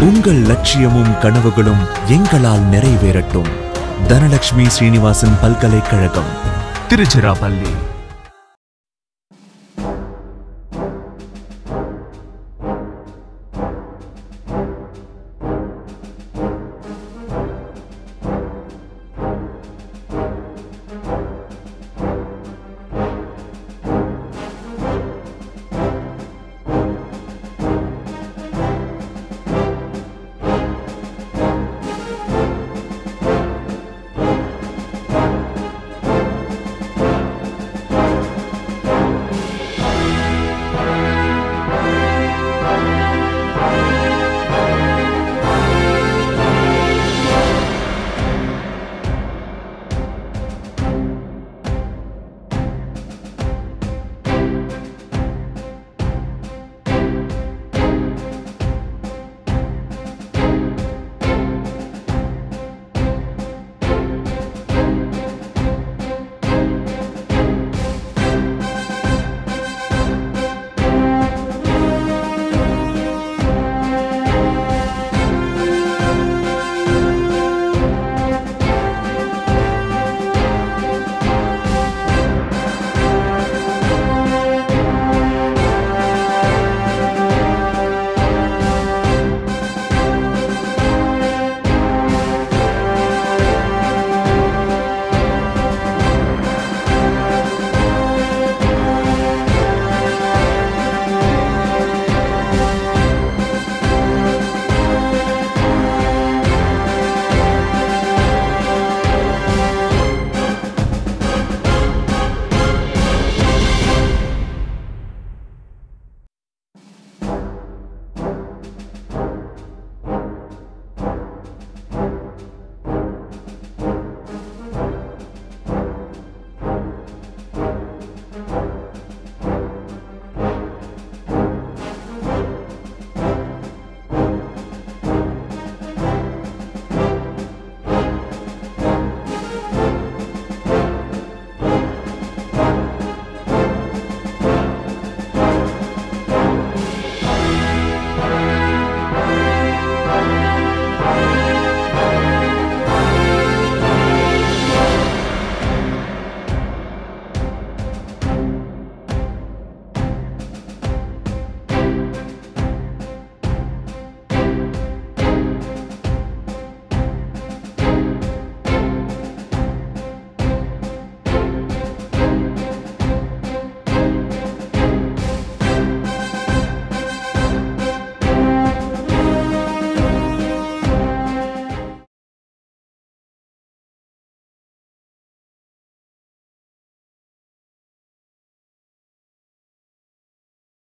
உங்கள் லட்சியமும் கனவுகளும் எங்களால் நிறைவேறட்டும். தனலட்சுமி ஸ்ரீனிவாசன் பல்கலைக்கழகம் திருச்சிராப்பள்ளி.